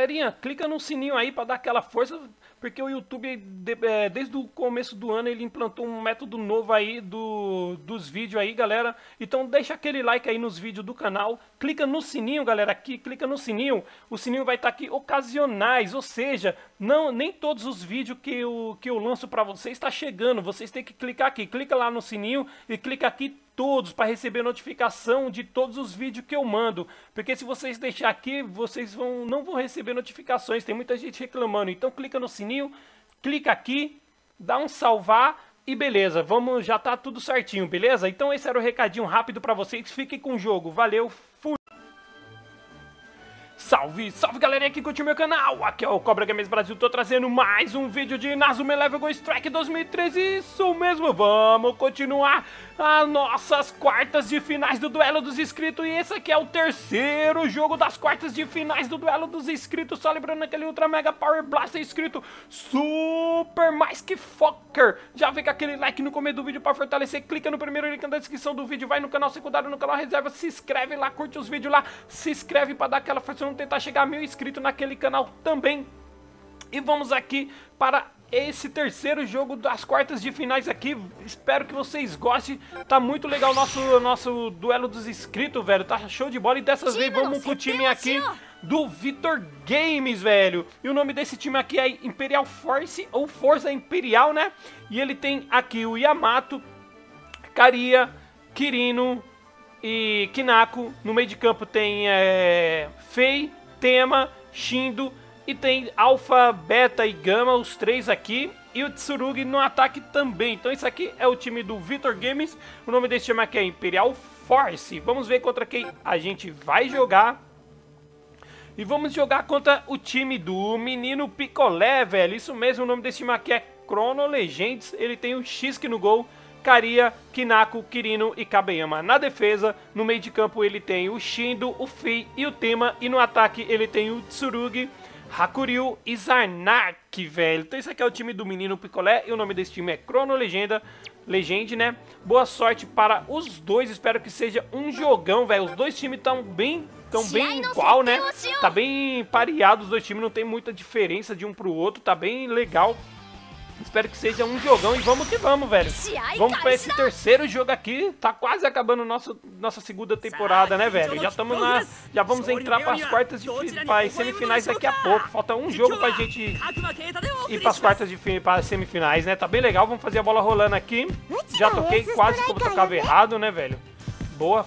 Galerinha, clica no sininho aí para dar aquela força, porque o YouTube, é, desde o começo do ano, ele implantou um método novo aí do, dos vídeos aí, galera. Então deixa aquele like aí nos vídeos do canal, clica no sininho, galera, aqui, clica no sininho. O sininho vai estar tá aqui ocasionais, ou seja, não nem todos os vídeos que eu, que eu lanço para vocês está chegando. Vocês têm que clicar aqui, clica lá no sininho e clica aqui todos para receber notificação de todos os vídeos que eu mando. Porque se vocês deixar aqui, vocês vão não vão receber notificações. Tem muita gente reclamando. Então clica no sininho, clica aqui, dá um salvar e beleza. Vamos, já tá tudo certinho, beleza? Então esse era o recadinho rápido para vocês. Fiquem com o jogo. Valeu. Salve, salve galerinha que curtiu meu canal, aqui é o Cobra Games Brasil, tô trazendo mais um vídeo de Nazume Level Go Strike 2013, isso mesmo, vamos continuar as nossas quartas de finais do Duelo dos Inscritos, e esse aqui é o terceiro jogo das quartas de finais do Duelo dos Inscritos, só lembrando aquele Ultra Mega Power Blaster inscrito Super Mais Que Fokker, já vem com aquele like no começo do vídeo pra fortalecer, clica no primeiro link na descrição do vídeo, vai no canal secundário, no canal reserva, se inscreve lá, curte os vídeos lá, se inscreve pra dar aquela força vamos tentar chegar a mil inscritos naquele canal também. E vamos aqui para esse terceiro jogo das quartas de finais aqui. Espero que vocês gostem. Tá muito legal o nosso, nosso duelo dos inscritos, velho. Tá show de bola. E dessa vez vamos pro time aqui do Vitor Games, velho. E o nome desse time aqui é Imperial Force, ou Força Imperial, né? E ele tem aqui o Yamato, Karia, Kirino, e Kinako. No meio de campo tem é, Fei, Tema, Shindo e tem Alpha, Beta e Gama, os três aqui. E o Tsurugi no ataque também. Então esse aqui é o time do Victor Games. O nome desse time aqui é Imperial Force. Vamos ver contra quem a gente vai jogar. E vamos jogar contra o time do Menino Picolé, velho. Isso mesmo, o nome desse time aqui é Chrono Legends. Ele tem o X no gol. Karia, Kinako, Kirino e Kabeyama. Na defesa, no meio de campo ele tem o Shindo, o Fi e o Tema. E no ataque ele tem o Tsurugi, Hakuryu e Zarnak, velho. Então esse aqui é o time do menino Picolé e o nome desse time é Chrono Legenda. Legend, né? Boa sorte para os dois. Espero que seja um jogão, velho. Os dois times estão bem estão bem igual, né? Tá bem pareado os dois times, não tem muita diferença de um pro outro, tá bem legal. Espero que seja um jogão e vamos que vamos, velho. Vamos para esse terceiro jogo aqui. Tá quase acabando nosso, nossa segunda temporada, né, velho? Já estamos na. Já vamos entrar para as quartas de as semifinais daqui a pouco. Falta um jogo pra gente ir para as quartas de para semifinais, né? Tá bem legal. Vamos fazer a bola rolando aqui. Já toquei quase eu tocava errado, né, velho? Boa.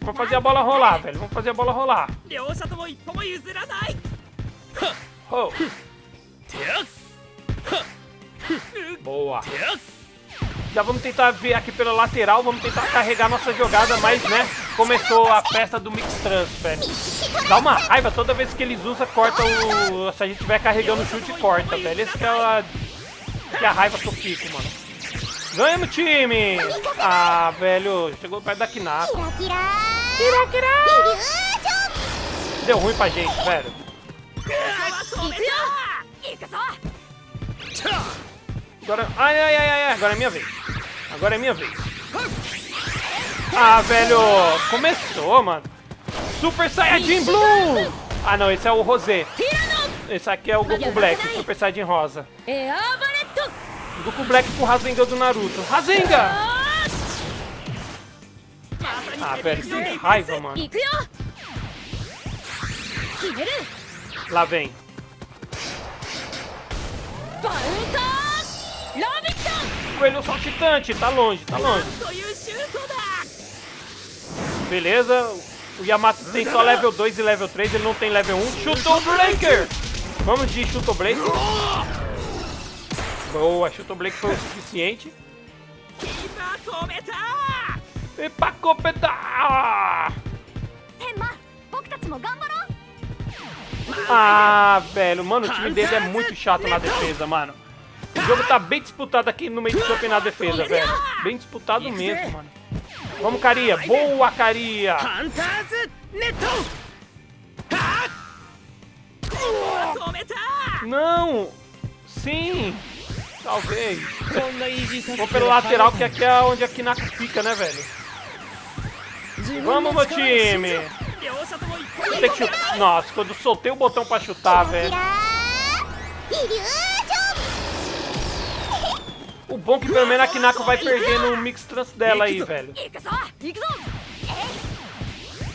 Vamos fazer a bola rolar, velho. Vamos fazer a bola rolar. Oh. Boa. Já vamos tentar ver aqui pela lateral, vamos tentar carregar nossa jogada, mas, né, começou a festa do Mix Trans, velho. Dá uma raiva toda vez que eles usam, corta o... Se a gente estiver carregando o chute, corta, velho. Esse que é a... Que é a raiva que eu fico, mano. Ganhamos, time! Ah, velho, chegou perto da Kinako. Deu ruim pra gente, velho. Agora... Ai, ai, ai, ai, agora é minha vez. Agora é minha vez. Ah, velho! Começou, mano. Super Saiyajin Blue! Ah, não, esse é o Rosé. Esse aqui é o Goku Black, Super Saiyajin Rosa. Goku Black com o Rasengan do Naruto. Rasengan! Ah, velho, que raiva, mano. Lá vem. Coelho saltitante, tá longe, tá longe. Beleza, o Yamato tem só level 2 e level 3, ele não tem level 1. Chutou Breaker! Vamos de Chutou Blake. Boa, Chutou Blake foi o suficiente. Ipacopeta! Ah, velho, mano, o time dele é muito chato na defesa, mano. O jogo tá bem disputado aqui no meio do campo na defesa, velho. Bem disputado mesmo, mano. Vamos, Caria. Boa, Caria. Não. Sim. Talvez. Vou pelo lateral, que aqui é onde a Kinako fica, né, velho? Vamos, meu time. Tem que chutar. Nossa, quando soltei o botão pra chutar, velho. O bom que pelo menos a Kinako vai perdendo o mix trans dela aí, velho.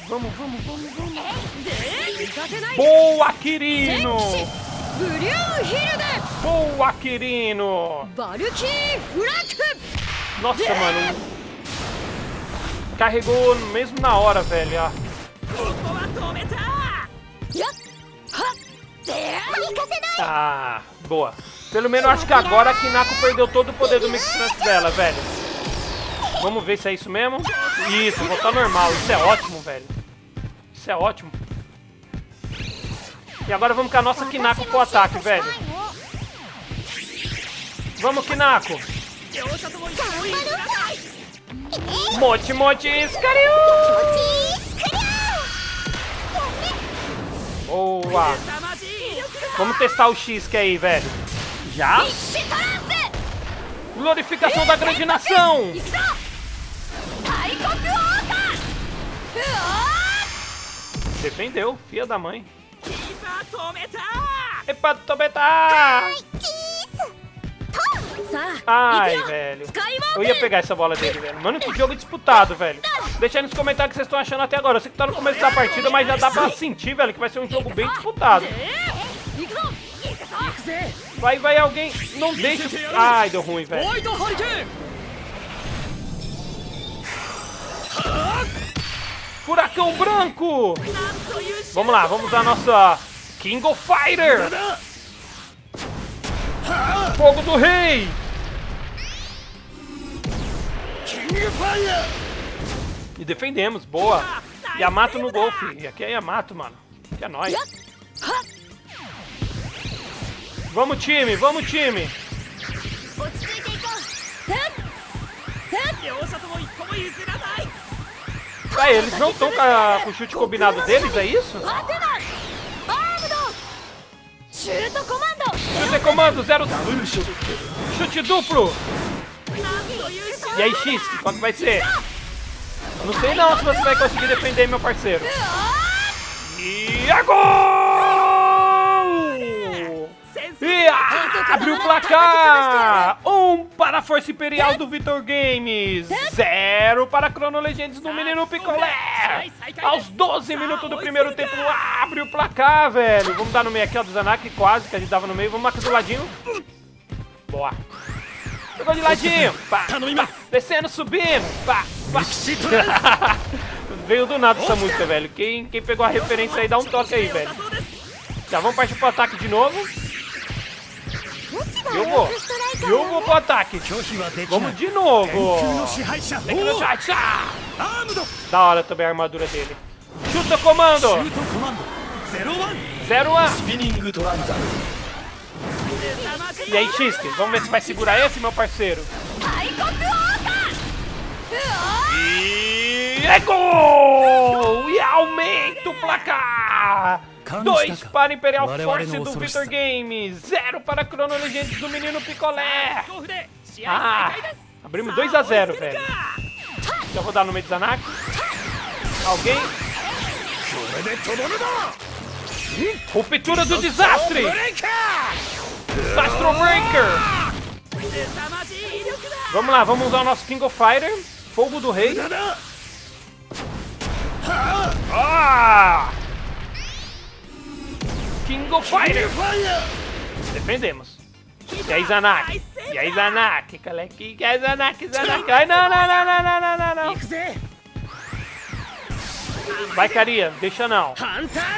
Vamos, vamos, vamos, vamos. Boa, Kirino! Boa, Kirino! Nossa, mano. Carregou mesmo na hora, velho. Ah, boa. Pelo menos acho que agora a Kinako perdeu todo o poder do Mix Trance dela, velho. Vamos ver se é isso mesmo. Isso, voltar normal. Isso é ótimo, velho. Isso é ótimo. E agora vamos com a nossa Kinako pro ataque, velho. Vamos, Kinako. Mote, mote, escariu! Boa! Vamos testar o X é aí, velho. Já? Glorificação da grande nação! Defendeu, filha da mãe. Epa, Tobeta! Ai, velho. Eu ia pegar essa bola dele, velho. Mano, que jogo disputado, velho. Deixa aí nos comentários o que vocês estão achando até agora. Eu sei que tá no começo da partida, mas já dá pra sentir, velho, que vai ser um jogo bem disputado. Vai, vai alguém. Não deixa. Ai, deu ruim, velho. Furacão branco! Vamos lá, vamos usar a nossa King of Fighter! Fogo do Rei! E defendemos, boa! Yamato no gol. E aqui é Yamato, mano. Aqui é nóis. Vamos, time, vamos, time! Ah, eles não estão com o chute combinado deles, é isso? Chute comando, zero... Chute duplo! E aí, X, qual que vai ser? Não sei não se você vai conseguir defender, meu parceiro. E é gol! E abriu o placar! Um para a Força Imperial do Vitor Games! Zero para a Crono Legends do Menino Picolé! Aos 12 minutos do primeiro tempo, abre o placar, velho! Vamos dar no meio aqui, ó, do Zanak, quase, que a gente dava no meio. Vamos marcar do ladinho. Boa! Pegou de ladinho! Pá, pá, descendo, subindo! Pá, pá. Veio do nada essa música, velho. Quem, quem pegou a referência aí, dá um toque aí, velho. Já vamos partir pro ataque de novo. Eu vou. Eu vou pro ataque. Vamos de novo. Da hora também a armadura dele. Chuta comando. 0-1. E aí, Xisque, vamos ver se vai segurar esse, meu parceiro. E é gol! E aumenta o placar! Dois para Imperial Force do Victor Games, zero para Chrono Legends do Menino Picolé. Ah, abrimos 2 a 0, velho. Já vou dar no meio. Alguém? Ruptura do desastre! Astro Breaker! Vamos lá, vamos usar o nosso King of Fighter. Fogo do Rei. Ah! King of Fighter! Defendemos. E aí, Zanak? E aí, Zanak? Caleque. E aí, Zanak? Zanak? Ai, não, não, não, não, não, não, não. Vai, Caria. Deixa não.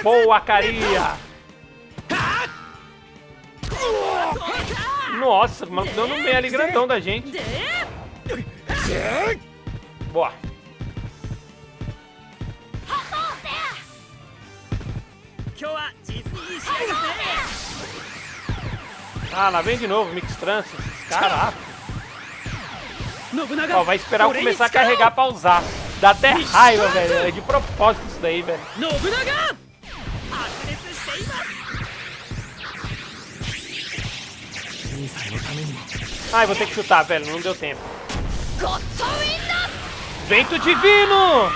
Boa, Caria. Nossa, mas deu não vem ali grandão da gente. Boa. Hoje ah, lá vem de novo, Mix Trance. Caraca. Ó, vai esperar eu começar a carregar pra usar. Dá até raiva, velho. É de propósito isso daí, velho. Ai, vou ter que chutar, velho. Não deu tempo. Vento divino!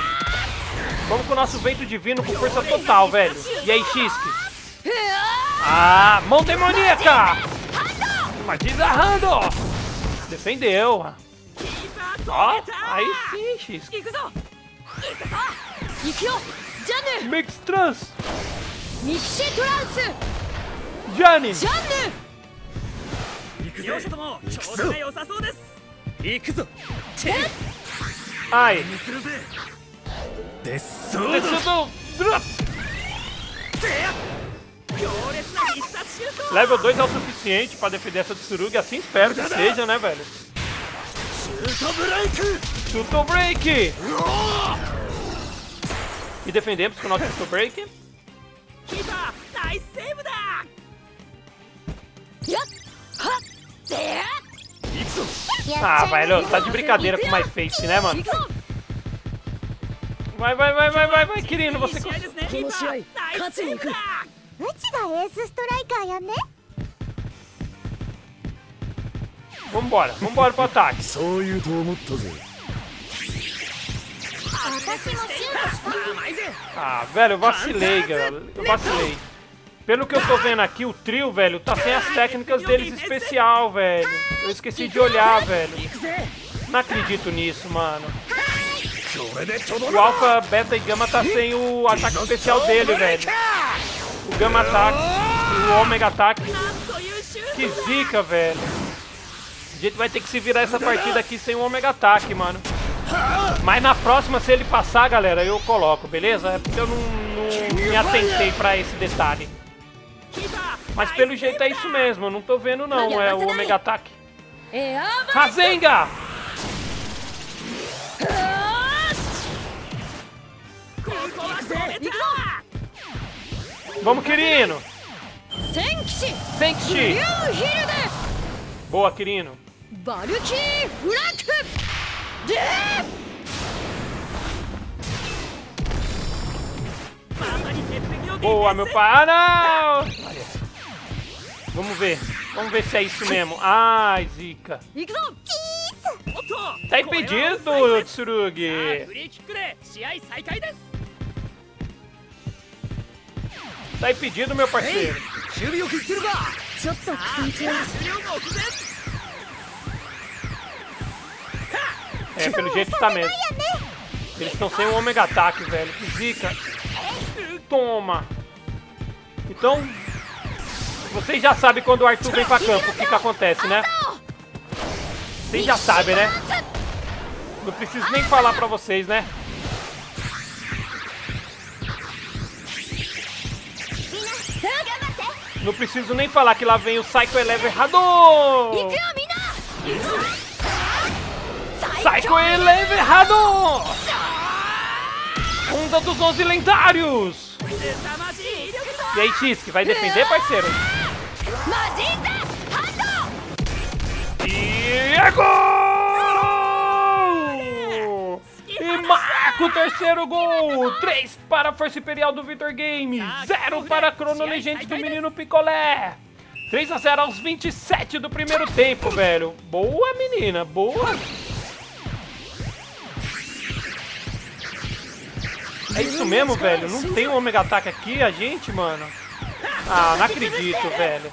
Vamos com o nosso vento divino com força total, velho. E aí, Xisque? Ah, mão demoníaca! Mas desarrando! Defendeu! Ó, aí sim, X. Mix Trans! Mixi Trans! Jane! Jane! 両者とも調子が良さそうです行くぞチェッはいですそうだですそうだ Level 2 é o suficiente pra defender essa Tsurugi, assim espero que seja, né, velho? Chuto Break! E defendemos com o nosso Chuto Break. Ah, velho, tá de brincadeira com mais face, né, mano? Vai, vai, vai, vai, vai, vai, querido, você consegue. うちがエースストライカーやね Vambora, vambora pro ataque. Ah, velho, eu vacilei, galera. Eu vacilei. Pelo que eu tô vendo aqui, o trio, velho, tá sem as técnicas deles ah, especial, velho. Eu esqueci de olhar, velho. Não acredito nisso, mano. Ah, o Alpha, Beta e Gama tá sem o ataque especial dele, velho o Gama Attack o Omega Attack. Que zica, velho. A gente vai ter que se virar essa partida aqui sem o Omega Attack, mano. Mas na próxima, se ele passar, galera, eu coloco, beleza? É porque eu não, não me atentei pra esse detalhe. Mas pelo jeito é isso mesmo, eu não tô vendo não, é o Omega Attack. Razenga! Vamos, Kirino! Senkishi! Senkishi! Boa, Kirino! Baruchi Flank! Boa, meu pai! Ah, não! Vamos ver. Vamos ver se é isso mesmo. Ai, zica. Tá impedido, Tsurugi. Tá impedido, meu parceiro. É, pelo jeito tá mesmo. Eles estão sem o Omega Attack, velho. Que zica. Toma. Então, vocês já sabem quando o Arthur vem pra campo o que, que acontece, né? Vocês já sabem, né? Não preciso nem falar pra vocês, né? Não preciso nem falar que lá vem o Psycho Eleven Hadon! Psycho Eleven Hadon! Onda dos 11 lendários! E aí, Tisky, vai defender, parceiro? E agora! com o terceiro gol. 3 para a Força Imperial do Vitor Games. 0 para a Crono Legends do menino Picolé. 3 a 0 aos 27 do primeiro tempo, velho. Boa, menina. Boa. É isso mesmo, velho. Não tem um Omega Ataque aqui, a gente, mano. Ah, não acredito, velho.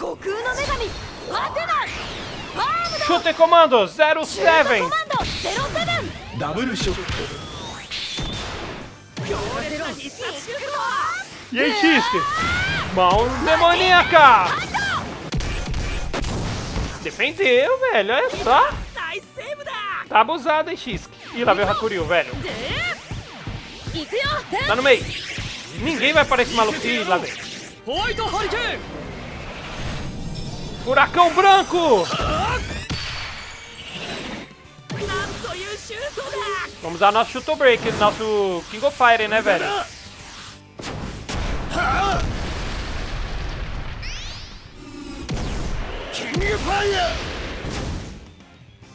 Chute comando 07. Double chute. Jej, Xisker! Mão demoníaca! Defendeu, velho, olha só! Tá abusado, hein, Xisk. Ih, lá veio o Hakuryu, velho. Tá no meio. Ninguém vai parar esse maluco. Ih, lá vem. Furacão branco! Vamos dar nosso shoot break, nosso King of Fire, né, velho? King of Fire!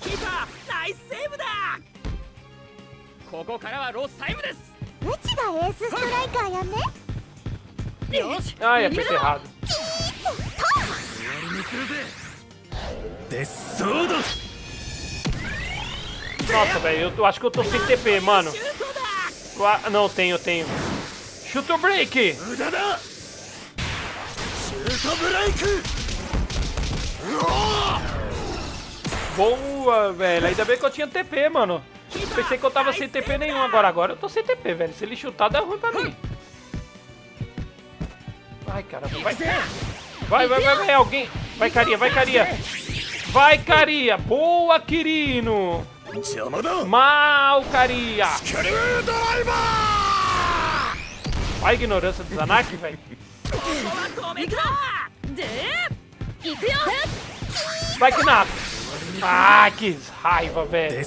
Keeper, nice save だここからはロスタイムですうちがエースストライカーやね Ah, é ia ter errado. Nossa, velho, eu acho que eu tô sem TP, mano. Não, tenho, tenho. Chuta o break! Boa, velho. Ainda bem que eu tinha TP, mano. Pensei que eu tava sem TP nenhum agora. Agora eu tô sem TP, velho. Se ele chutar, dá ruim pra mim. Ai, cara, vai. Vai, vai, vai, vai. Alguém. Vai, carinha, vai, carinha. Vai, carinha. Boa, Quirino. Malcaria! Olha a ignorância do Zanak, velho. Vai que nada. Ah, que raiva, velho.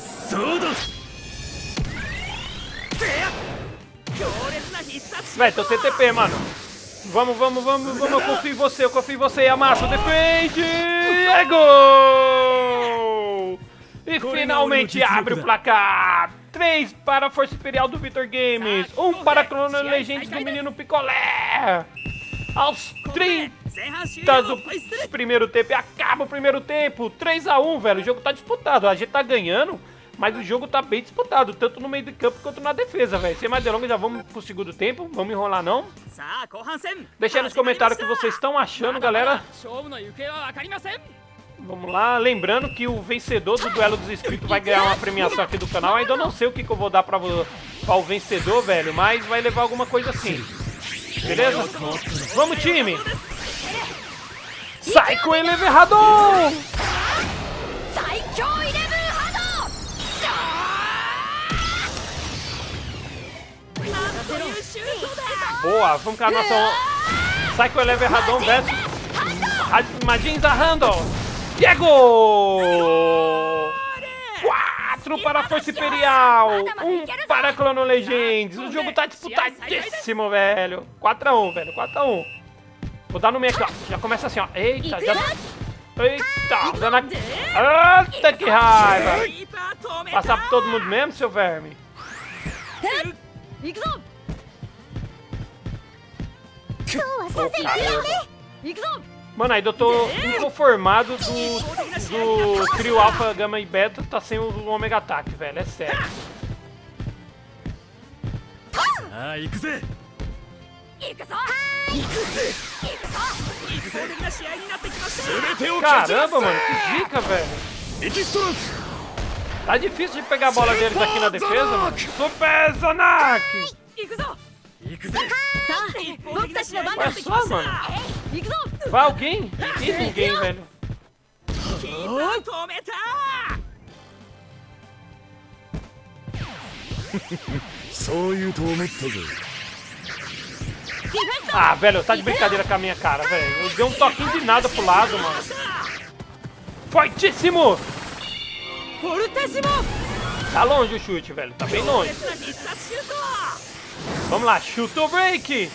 Velho, tô sem TP, mano. Vamos, vamos, vamos, vamos. Eu confio em você, eu confio em você. e Amassa, defende! É gol! E finalmente abre o placar. 3 para a Força Imperial do Vitor Games. 1 um para a Crono Legends do menino Picolé. Aos 30 do primeiro tempo. E acaba o primeiro tempo. 3x1, velho. O jogo tá disputado. A gente tá ganhando. Mas o jogo tá bem disputado, tanto no meio de campo quanto na defesa, velho. Sem mais delongas, já vamos pro segundo tempo. Vamos enrolar, não? Deixa nos comentários o que vocês estão achando, galera. Vamos lá, lembrando que o vencedor do Duelo dos Espíritos vai ganhar uma premiação aqui do canal. Ainda não sei o que, que eu vou dar pra, pra o vencedor, velho, mas vai levar alguma coisa assim. Beleza? Vamos, time! Psycho Eleven Hadon! Boa, vamos com a nossa ah! Psycho Eleven Hadon versus Imagina a Handle! E é gol! Quatro para a Força Imperial, um para a Clono Legends. O jogo tá disputadíssimo, velho. 4x1, velho, 4x1. Vou dar no meio aqui, ó. Já começa assim, ó. Eita, já... Eita, usando na... Eita, que raiva. Passar por todo mundo mesmo, seu verme? Oh, cara. Mano, ainda eu tô inconformado do, do trio alfa, gama e beta tá sem o ômega ataque, velho. É sério. Ah! Caramba, mano, que dica, velho. Tá difícil de pegar a bola deles aqui na defesa, mano. Super Zanak! Vai só, mano. Vai alguém? e ninguém, velho. Ah, velho, tá de brincadeira com a minha cara, velho. Eu dei um toquinho de nada pro lado, mano. Fortíssimo! Tá longe o chute, velho. Tá bem longe. Vamos lá, chuta o break!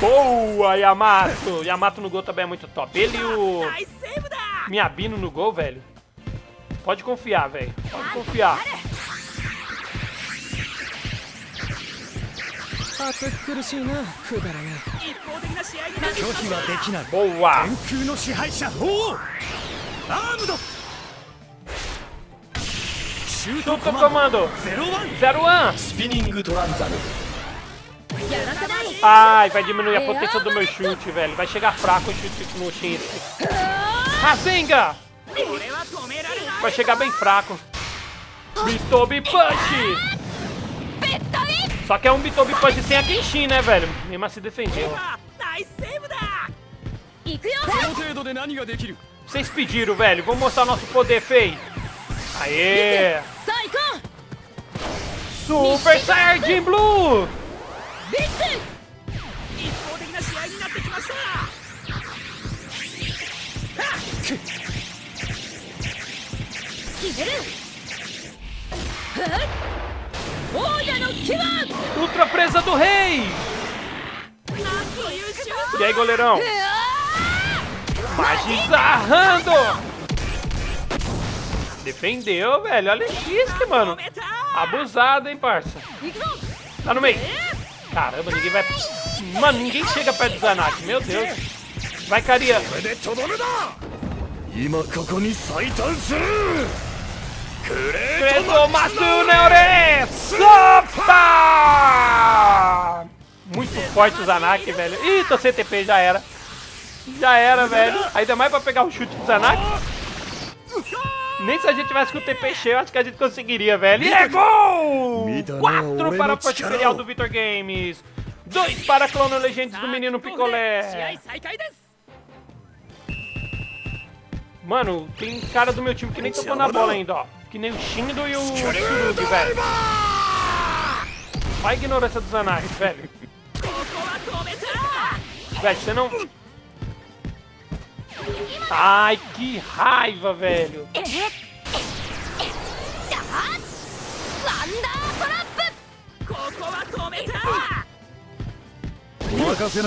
Boa, Yamato! Yamato no gol também é muito top. Ele e o Miyabino no gol, velho. Pode confiar, velho. Pode confiar. Boa! シュート Chuta コ o マンド comando! ゼロワン Zero one! スピニングトランザル やらせない Ai, vai diminuir a potência do meu chute, velho. Vai chegar fraco o chute no Shinsuke. Rasenga! これは止められない Vai chegar bem fraco. Bitobi Punch! ベッドイン Só que é um Bitobi Punch sem a Kenshin, né, velho? Mesmo assim defendeu. ナイスセーブだ行くよこの程度で何ができる Vocês pediram, velho. Vamos mostrar nosso poder, Fei. Aê! Super Saiyajin Blue! Ultra presa do rei! E aí, goleirão? Magizarrando! defendeu, velho. Olha o que mano. Abusado, hein, parça. Tá no meio. Caramba, ninguém vai... Mano, ninguém chega perto do Zanak. Meu Deus. Vai, Karia. Kretomatsu Neore! Né, Sopa! Muito forte o Zanak, velho. Ih, tô sem TP, já era. Já era, velho. Ainda mais pra pegar o chute do Zanaki. Nem se a gente tivesse com o TP cheio, acho que a gente conseguiria, velho. E é gol! 4 para a parte imperial do Victor Games. 2 para a Clono Legends do Menino Picolé. Mano, tem cara do meu time que nem tocou na bola ainda, ó. Que nem o Shindo e o Tsurugi, velho. Vai ignorância dos anais, velho. Velho, você não... Ai, que raiva, velho!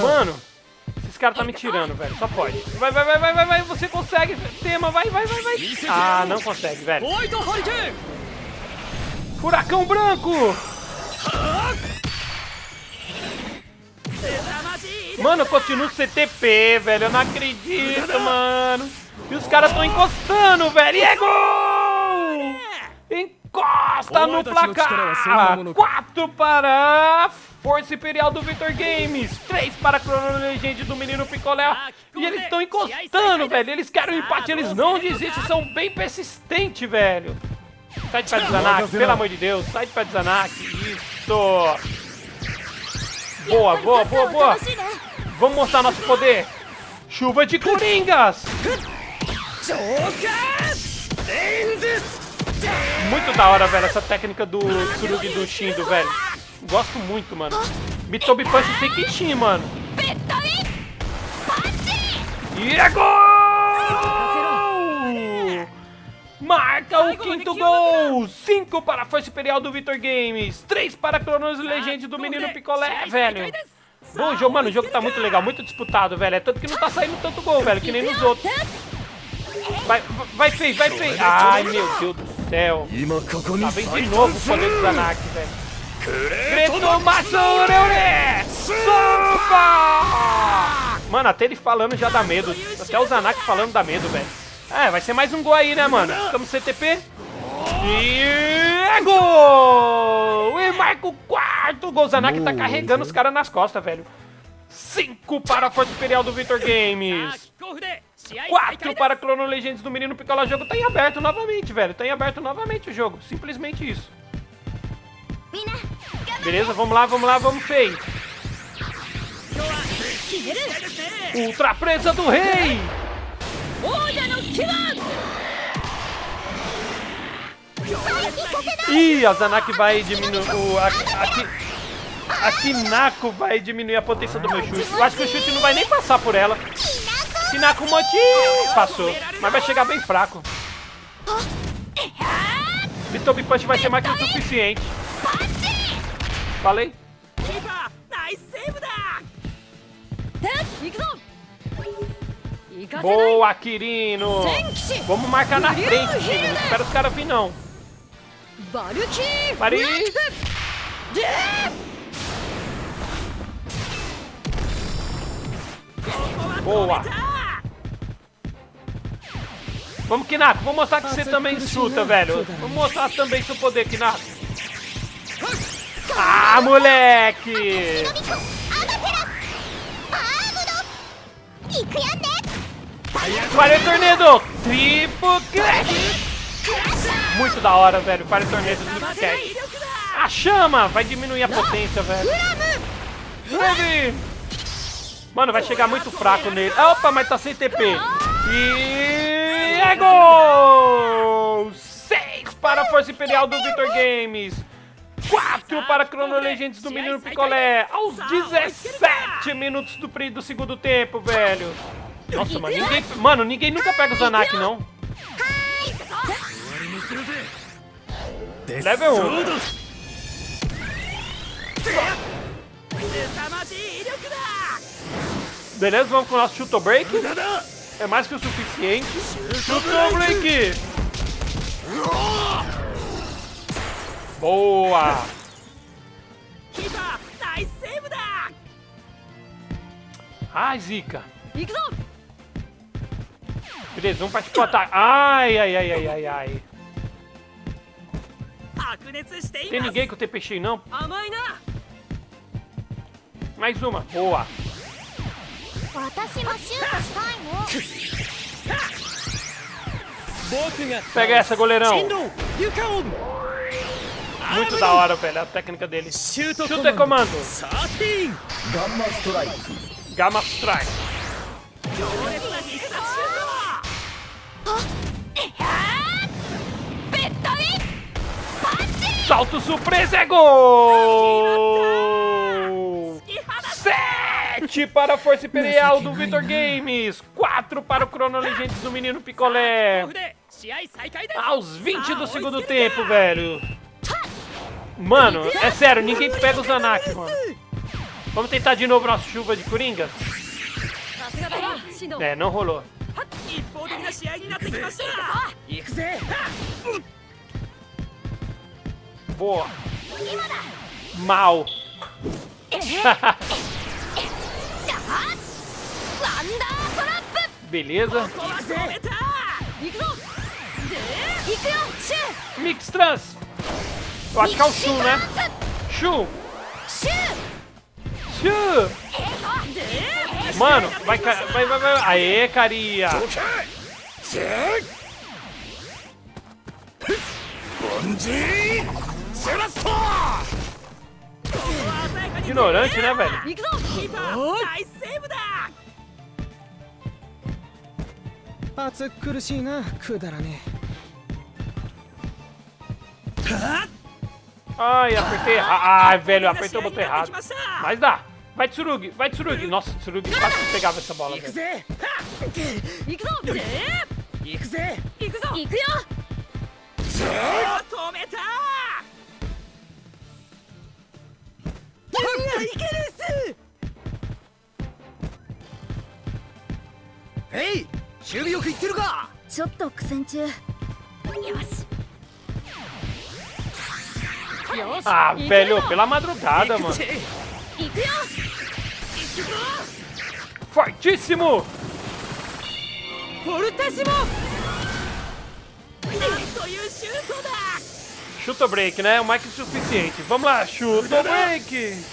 Mano, esse cara tá me tirando, velho. Só pode. Vai, vai, vai, vai, vai. Você consegue, tema. Vai, vai, vai, vai. Ah, não consegue, velho. Furacão branco! Mano, eu continuo CTP, velho. Eu não acredito, mano. E os caras estão encostando, velho. E é gol! Encosta no placar! 4 para Força Imperial do Victor Games. 3 para a Crono Legend do menino Picolé. E eles estão encostando, velho. Eles querem o um empate, eles não desistem. São bem persistentes, velho. Sai de pé do Zanak, pelo amor de Deus. Sai de pé do Zanak. Isso. Boa, boa, boa, boa. Vamos mostrar nosso poder! Chuva de coringas! Muito da hora, velho, essa técnica do Tsurugi do Shindo, velho. Gosto muito, mano. Mitobi Punch Sekishin, mano. E é gol! Marca o quinto gol! Cinco para a Força Imperial do Vitor Games, Três para a Cronos Legende do Menino Picolé, velho. Bom jogo, mano, o jogo tá muito legal, muito disputado, velho. É tanto que não tá saindo tanto gol, velho, que nem nos outros. Vai, vai, Fei, vai, Fei. Ai, meu Deus do céu. Tá bem de novo o poder do Zanak, velho. Creto Massurure! Sopa! Mano, até ele falando já dá medo. Até o Zanak falando dá medo, velho. É, vai ser mais um gol aí, né, mano? Ficamos CTP. E é gol! o Gozanak tá carregando os caras nas costas, velho. 5 para a Força Imperial do Victor Games. 4 para a Chrono Legends do Menino Picola. O jogo tá em aberto novamente, velho. Tá em aberto novamente o jogo. Simplesmente isso. Beleza, vamos lá, vamos lá, vamos, Fei. Ultra presa do rei. Ih, a Zanak vai diminuir. O, a, a, a Kinako vai diminuir a potência do meu chute. Eu acho que o chute não vai nem passar por ela. Kinako Moti passou, mas vai chegar bem fraco. Bitobi Punch vai ser mais que o suficiente. Falei? Boa, Kirino! Vamos marcar na frente, Kirino. Não espera os caras vir, não. Barulho! Bari! Boa! Vamos, Kinato, vou mostrar que você também chuta, velho. Vou mostrar também seu poder, Kinato. Ah, moleque! Valeu, é torneio! Triplo Crash! Muito da hora, velho. Para o torneio do Flipcat. A chama! Vai diminuir a potência, velho. Ele... Mano, vai chegar muito fraco nele. Opa, mas tá sem TP. E... É gol! 6 para a Força Imperial do Victor Games. 4 para a Crono Legends do Menino Picolé. Aos 17 minutos do, do segundo tempo, velho. Nossa, mano. Ninguém, mano, ninguém nunca pega o Zanak, não. Level 1. Beleza, vamos com o nosso Chuto Break. É mais que o suficiente. Chuto Break! Boa! Ai, Zika! Beleza, vamos partir pro ataque. Ai, ai, ai, ai, ai, ai. Tem ninguém que eu te peixei, não? Mais uma. Boa. Pega essa, goleirão. Muito da hora, velho, a técnica dele. Chuta e é comando. Gamma Strike. Gamma Strike. salto surpresa é gol! 7 para a Força Imperial do Vitor Games, 4 para o Crono Legends do Menino Picolé. Aos 20 do segundo tempo, velho. Mano, é sério, ninguém pega o Zanak, mano. Vamos tentar de novo nossa chuva de Coringa? É, não rolou. Boa. Mal. Beleza. Mix Trans. Eu acho que é o Shu, né? Shu. Shu. Mano, vai, vai, vai, vai. Aê, carinha. Ignorante, né, velho? Ai, apertei errado. Ai, velho, apertei o botão errado. Mas dá. Vai, Tsurugi. Vai, Tsurugi. Nossa, Tsurugi quase não pegava essa bola, velho. いけるっすえい守備よくいってるかちょっと苦戦中よし Ah, velho, pela madrugada, 行く mano. ぜ行くよ Fortíssimo! Chuta break, né? O Mike é suficiente. Vamos lá, chuta break!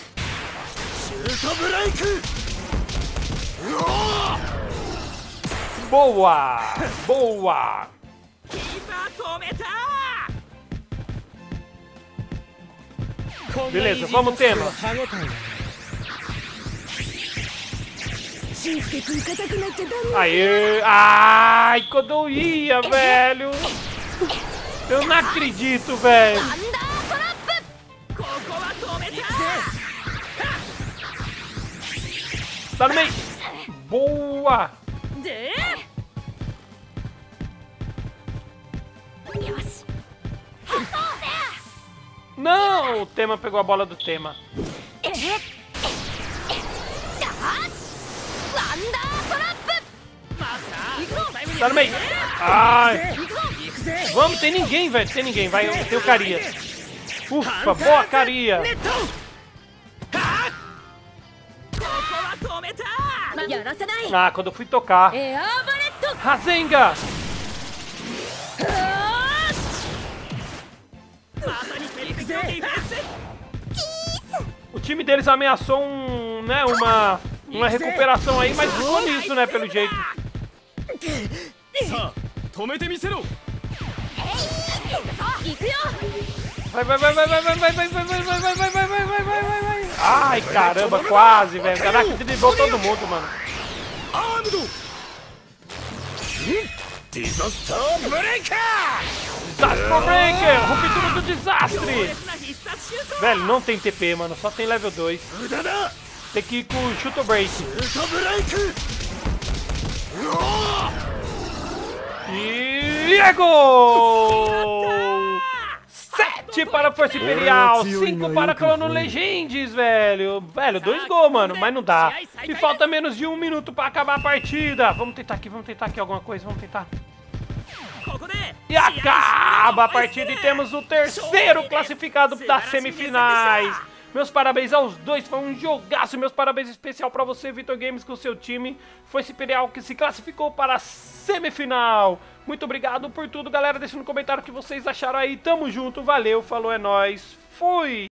Chuta break! Boa! Boa! Beleza, vamos tema. Aê! Ai, quando eu ia, velho! Eu não acredito, velho. Tá Também. Boa. Não, o tema pegou a bola do tema. Tá no meio. Ai. Vamos, tem ninguém, velho. Tem ninguém, vai. Tem o Caria. Ufa, boa, Caria. Ah, quando eu fui tocar. Razenga! O time deles ameaçou um, né, uma, uma recuperação aí, mas ficou nisso, né, pelo jeito. さあ止めてみせろ Vai, vai, vai, vai, vai, vai, vai, vai, vai, vai, vai, vai, vai, vai, vai, vai, vai, vai, vai. Ai, caramba, quase, velho. Caraca, ele driblou todo mundo, mano. Disaster Breaker! Disaster Breaker! Ruptura do desastre! Velho, não tem TP, mano. Só tem level 2. Tem que ir com o Shoot Break. E é gol! 7 para a Força Imperial, 5 para a Crono Legends, velho. Velho, dois gols, mano, mas não dá. E falta menos de um minuto para acabar a partida. Vamos tentar aqui, vamos tentar aqui alguma coisa, vamos tentar. E acaba a partida e temos o terceiro classificado das semifinais. Meus parabéns aos dois, foi um jogaço. Meus parabéns especial para você, Vitor Games, com o seu time. Foi esse Imperial que se classificou para a semifinal. Muito obrigado por tudo, galera. Deixa no comentário o que vocês acharam aí. Tamo junto, valeu, falou, é nóis. Fui!